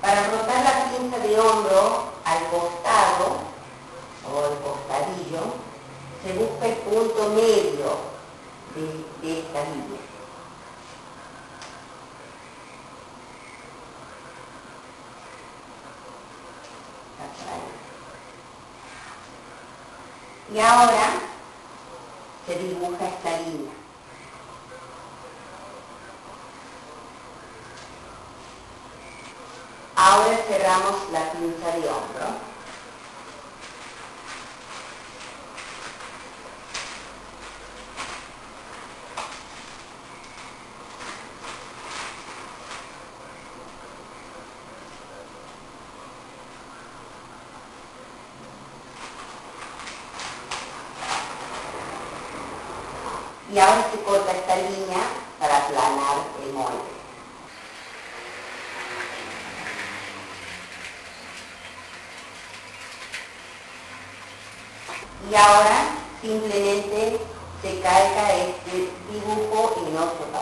Para rotar la pinza de hombro al costado o el costadillo, se busca el punto medio de, de esta línea. Y ahora se dibuja esta línea. Ahora cerramos la pinza de hombro. Y ahora se corta esta línea para aplanar el molde. Y ahora simplemente se calca este dibujo en otro papel.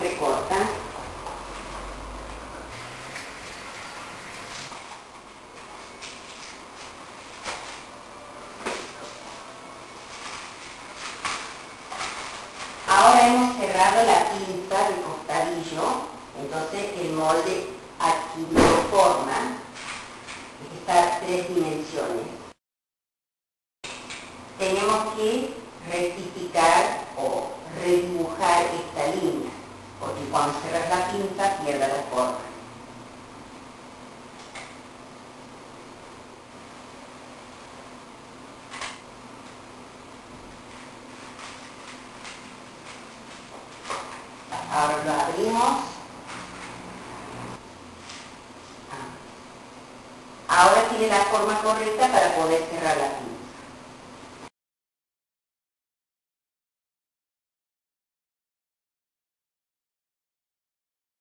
Ahora se recorta. Ahora hemos cerrado la pinza del costadillo, entonces el molde adquirió forma, estas tres dimensiones. Tenemos que rectificar o redibujar esta línea, cerras la pinza pierde la forma. Ahora lo abrimos. Ah. Ahora tiene la forma correcta para poder cerrar la pinza.